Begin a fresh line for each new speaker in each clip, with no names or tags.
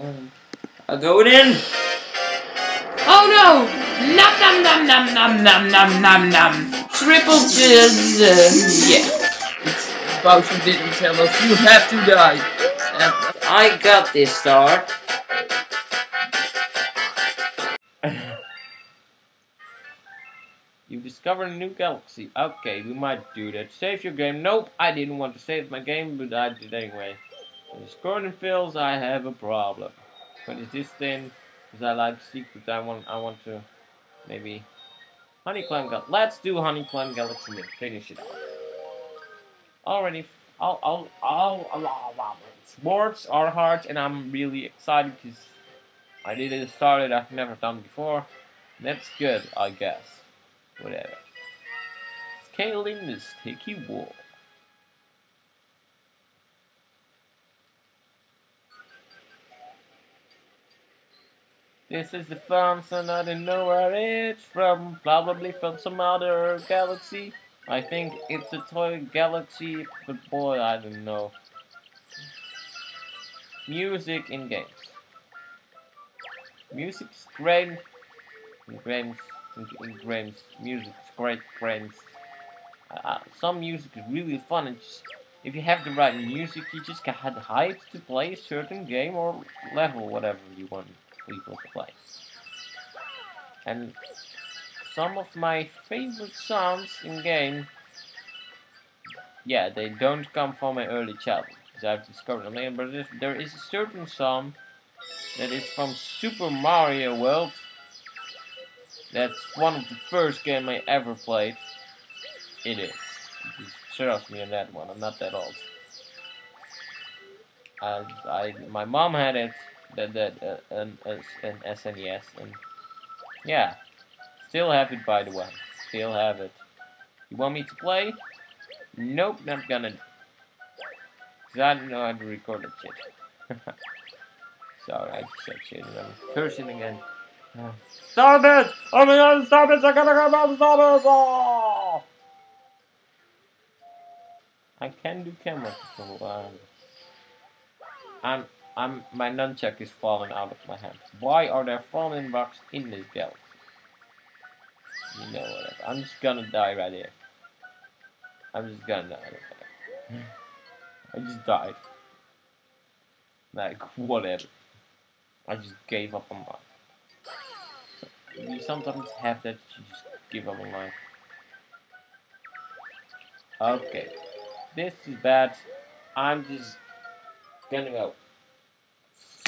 I'm going in!
Oh no! Nom nom nom nom nom nom nom nom nom! Triple jizz! Uh, yeah.
Bowser didn't tell us you have to die. Uh,
I got this star.
You discovered a new galaxy. Okay, we might do that. Save your game. Nope, I didn't want to save my game, but I did anyway. The Gordon fails, I have a problem. What is this thing? Because I like secret. I want. I want to maybe Honeyclimb Gal. Let's do Honeyclimb Galaxy and finish it off. Already. I'll. I'll. I'll. I'll, I'll, I'll Sports are hard, and I'm really excited because I did it started I've never done before. That's good, I guess. Whatever. Scaling the sticky wall. This is the fun, and I don't know where it's from. Probably from some other galaxy. I think it's a toy galaxy, but boy, I don't know. Music in games. Music's great. In games, in games, music's great, friends. Uh, some music is really fun, and just, if you have the right music, you just get hyped to play a certain game or level, whatever you want people play. And some of my favorite songs in game, yeah, they don't come from my early childhood, because I've discovered them later, but there is a certain song that is from Super Mario World. That's one of the first game I ever played. It is. Trust me on that one, I'm not that old. I, I, my mom had it, that that uh, an, an SNES, and yeah, still have it by the way, still have it. You want me to play? Nope, not gonna. Cause I don't know how to record that shit. Sorry, I just said shit and I'm cursing again. Uh, stop it! Oh my god, stop it! I gotta come out, stop it! Oh! I can do camera control. I'm I'm my nunchuck is falling out of my hand. Why are there falling rocks in this galaxy? You know whatever. I'm just gonna die right here. I'm just gonna die right there. I just died. Like whatever. I just gave up on life. So, you sometimes have that you just give up on life. Okay. This is bad. I'm just gonna go.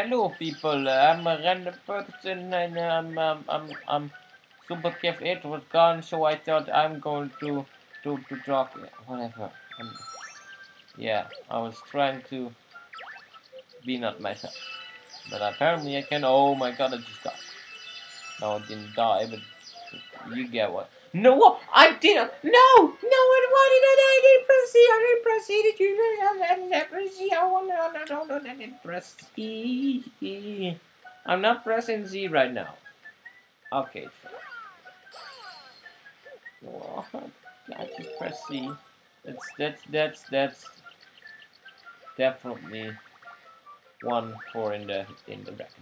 Hello people, I'm a random person and I'm, I'm, I'm Super Kev 8 was gone so I thought I'm going to, to, to talk, whatever. Yeah, I was trying to be not myself. But apparently I can, oh my god I just died. No I didn't die but you get what. No, I didn't. No, no, why did I? I didn't press C. I didn't press C. Did you? I didn't. I want no, no, no, no, I didn't press. I'm not pressing Z right now. Okay. Oh, I just press C. That's that's that's that's definitely one for in the in the bracket.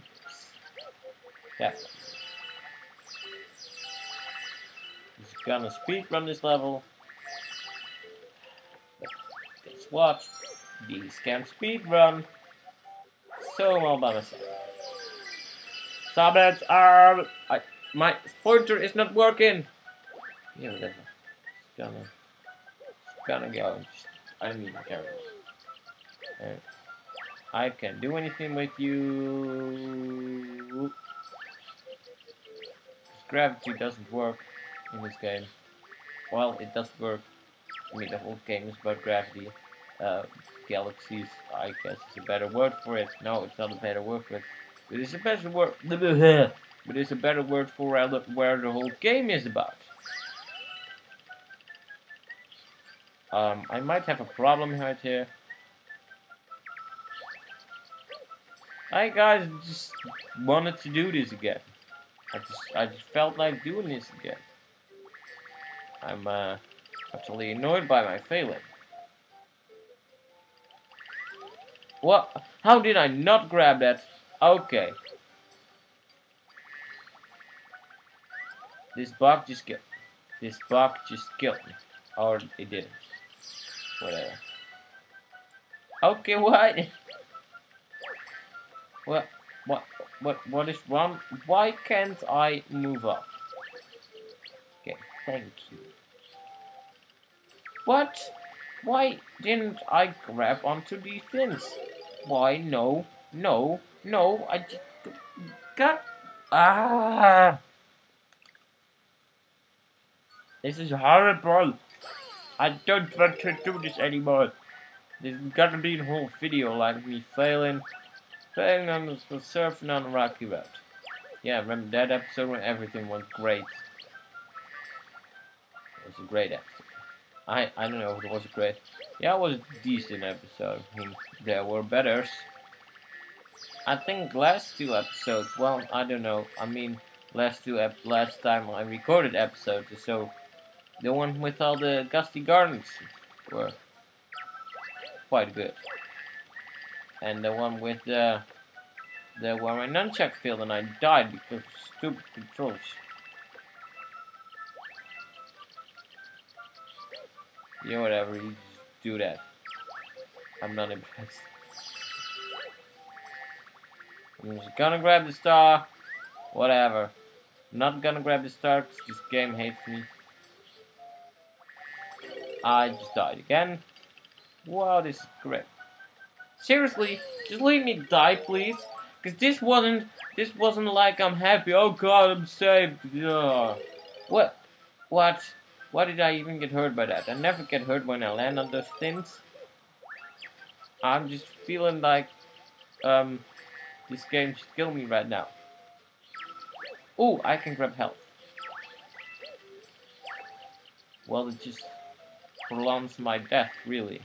Definitely. Gonna speed run this level. Just watch. These can speed run. So I'm all by myself. It! Uh, I, my pointer is not working. Yeah. It's gonna, it's gonna go. I mean, carry. Right. I can't do anything with you. Gravity doesn't work in this game. well, it does work. I mean, the whole game is about gravity. Uh, galaxies, I guess, is a better word for it. No, it's not a better word for it. But it's a better word. But it's a better word for where the, whole game is about. Um, I might have a problem right here. I guys just wanted to do this again. I just I just felt like doing this again. I'm uh actually annoyed by my failing. What? How did I not grab that? Okay. This bug just killed. This bug just killed me. Or it didn't. Whatever. Okay, what? What? What? What? What is wrong? Why can't I move up? Thank you. What? Why didn't I grab onto these things? Why? No, no, no. I just got. Ah! This is horrible. I don't want to do this anymore. This is gonna be a whole video like me failing, failing on the surfing on the rocky road. Yeah, remember that episode when everything went great. A great episode. I I don't know if it was great. Yeah, it was a decent episode. I mean, there were betters. I think last two episodes. Well, I don't know. I mean, last two ep last time I recorded episodes, so the one with all the gusty gardens were quite good. And the one with the the one my nunchuck failed and I died because of stupid controls. Yeah, whatever, you do that. I'm not impressed. I'm just gonna grab the star. Whatever. not gonna grab the star because this game hates me. I just died again. Wow, this is great. Seriously, just leave me die, please. Cause this wasn't, this wasn't like I'm happy. Oh God, I'm saved. Ugh. What? What? Why did I even get hurt by that? I never get hurt when I land on those things. I'm just feeling like, um, this game should kill me right now. Oh, I can grab health. Well, it just prolongs my death, really.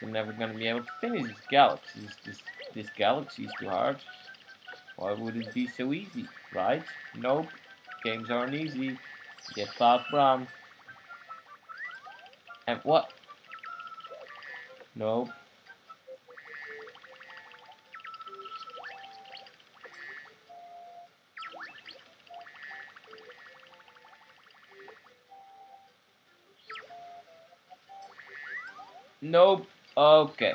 I'm never gonna be able to finish this galaxy. This, this, this galaxy is too hard. Why would it be so easy, right? Nope. Games aren't easy. Get thought from. And what? Nope. Nope. Okay.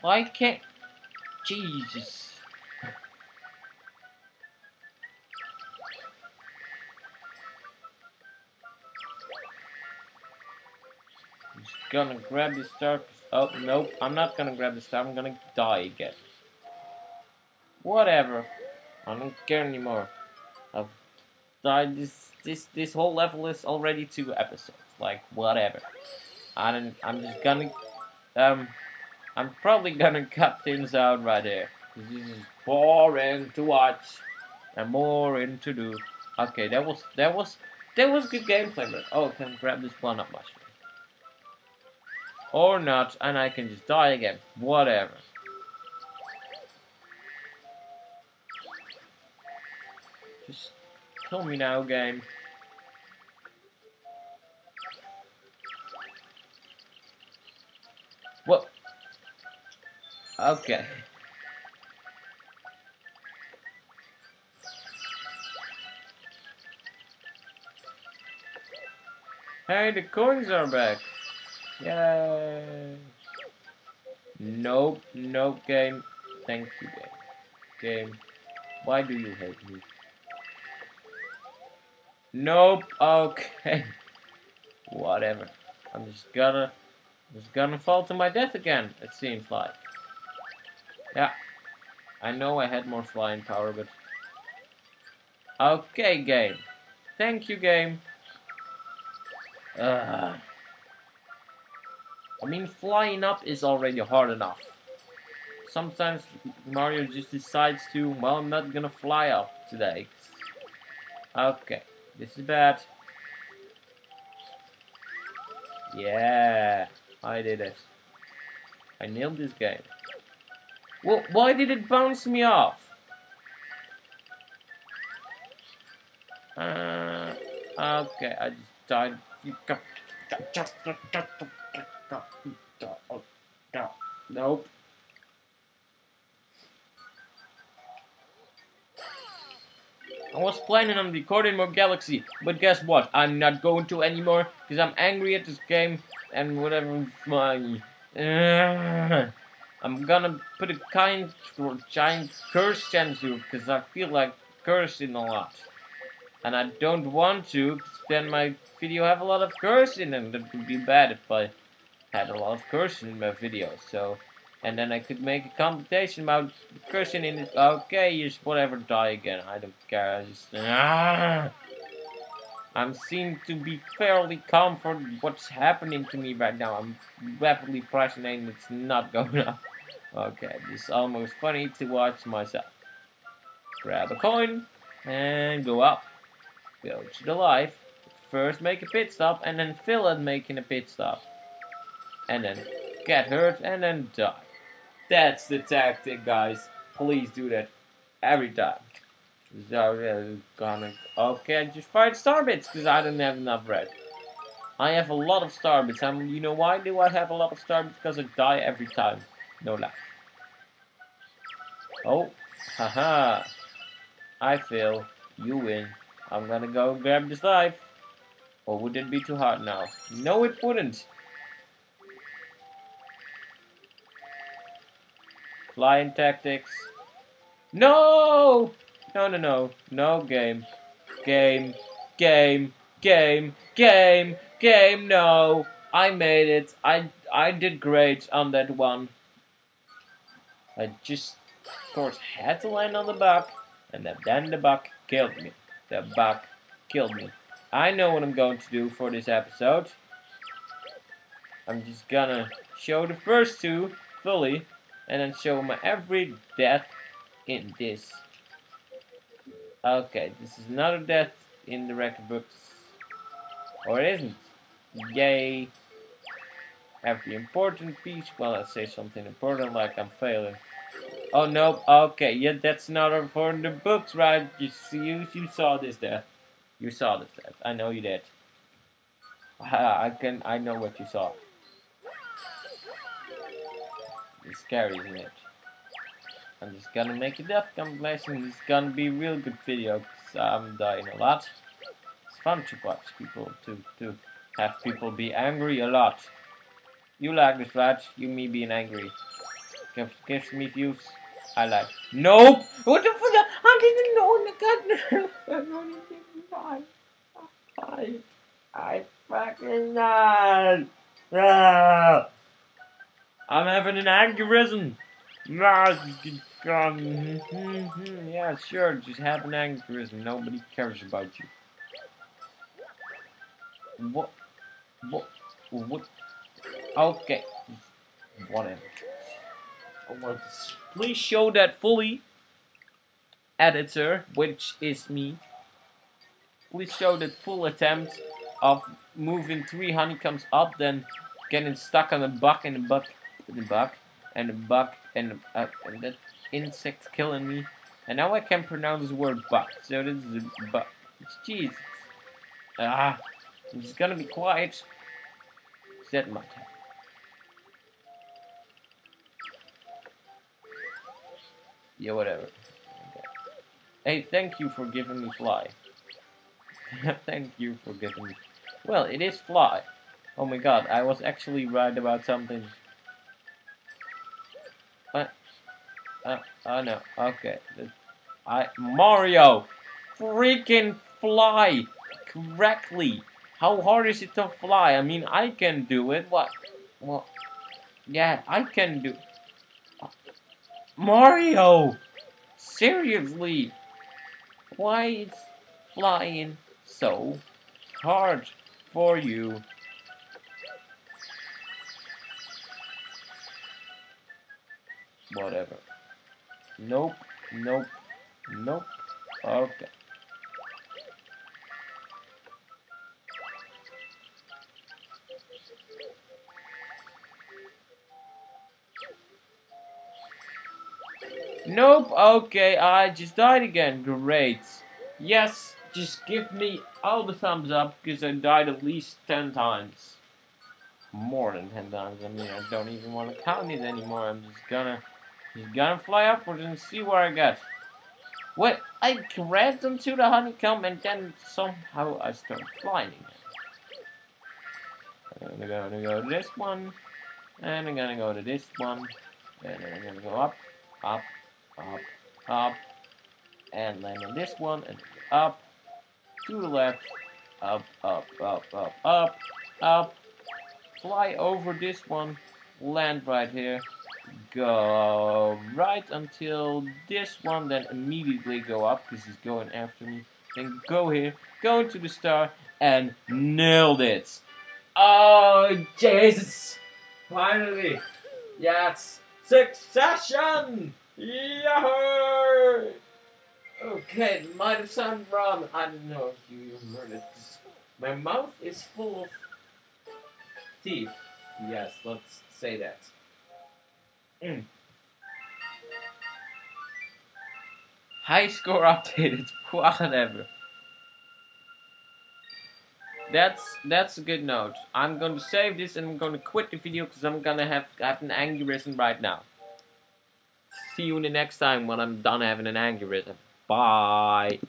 Why can't... Jesus. Gonna grab the star. Oh, nope. I'm not gonna grab the star. I'm gonna die again. Whatever. I don't care anymore. I've died this this this whole level is already two episodes. Like whatever. I don't I'm just gonna um I'm probably gonna cut things out right here. This is boring to watch and boring to do. Okay, that was that was that was good gameplay, but oh, can grab this one up mushroom. Or not, and I can just die again. Whatever. Just kill me now, game. What? Okay. Hey, the coins are back. Yay. Nope, nope, game. Thank you, game. Game. Why do you hate me? Nope, okay. Whatever. I'm just gonna just gonna fall to my death again, it seems like. Yeah. I know I had more flying power, but Okay, game. Thank you, game. Uh, I mean, flying up is already hard enough. Sometimes Mario just decides to, well, I'm not gonna fly up today. Okay, this is bad. Yeah, I did it. I nailed this game. Well, why did it bounce me off? Uh, okay, I just died. Nope. I was planning on recording more Galaxy, but guess what? I'm not going to anymore because I'm angry at this game and whatever my. I'm gonna put a kind giant curse censor because I feel like cursing a lot. And I don't want to, then my video have a lot of cursing and that would be bad if I had a lot of cursing in my videos, So, and then I could make a competition about cursing in it. Okay, you just whatever, die again. I don't care. I just. Ah! I'm seem to be fairly calm for what's happening to me right now. I'm rapidly pressing and it's not going up. Okay, this is almost funny to watch myself. Grab a coin and go up. Go to the life. First make a pit stop and then fill it making a pit stop. And then get hurt and then die. That's the tactic, guys. Please do that every time. So, uh, gonna... Okay, just fight star bits, because I don't have enough red. I have a lot of star bits. and you know why do I have a lot of star bits? Because I die every time. No life. Oh, haha. I fail. You win. I'm gonna go grab this life. Or oh, would it be too hard now? No, it wouldn't. Flying tactics. No! No, no, no. No game. Game. Game. Game. Game. Game. No. I made it. I I did great on that one. I just, of course, had to land on the buck, and then the buck killed me. The buck killed me. I know what I'm going to do for this episode. I'm just gonna show the first two fully, and then show my every death in this. Okay, this is another death in the record books. Or it isn't. Yay. Every important piece. Well, let's say something important like I'm failing. Oh no, okay, yeah, that's not for the books, right? You see, you, you saw this death. You saw this death. I know you did. I can, I know what you saw. Scary, isn't it? I'm just gonna make a death compilation. It's gonna be a real good video because I'm dying a lot. It's fun to watch people to to have people be angry a lot. You like this, right? You me being angry. Gives, gives me views. I like. Nope. What the fuck? I didn't know. I God. I, I fucking not. Ah. I'm having an aneurysm. Yeah, sure, just have an aneurysm. Nobody cares about you. What? What? What? Okay. Whatever. Please show that fully. Editor, which is me. Please show that full attempt of moving three honeycombs up, then getting stuck on a buck and a buck, a buck, and a buck, and, uh, and that insect killing me. And now I can pronounce the word buck. So this is a buck. Jeez. Ah. I'm just gonna be quiet. Set my time. Yeah, whatever. Okay. Hey, thank you for giving me fly. thank you for giving me... Well, it is fly. Oh my god, I was actually right about something. Uh, oh no, okay. I... Mario! Freaking fly! Correctly! How hard is it to fly? I mean, I can do it. What? Well, yeah, I can do... Mario! Seriously! why is flying so hard for you? Whatever. Nope, nope, nope. Okay. Nope, okay, I just died again. Great. Yes, just give me all the thumbs up because I died at least 10 times. More than 10 times. I mean, I don't even want to count it anymore. I'm just gonna, just gonna fly upwards and see where I get. What? I crashed into the honeycomb and then somehow I start flying again. I'm gonna go to this one, and I'm gonna go to this one, and I'm gonna go up, up, up, up, and land on this one, and up, to the left, up, up, up, up, up, up, fly over this one, land right here, go right until this one, then immediately go up, because he's going after me, then go here, go into the star, and nailed it!
Oh, Jesus! Finally! Yes! Succession! Yahoo! Okay, it might have sounded wrong. I don't know if you heard it. My mouth is full of teeth. Yes, let's say that.
High score updated, whatever. That's that's a good note. I'm going to save this and I'm going to quit the video because I'm gonna have have an aneurysm right now. See you in the next time when I'm done having an aneurysm. Bye.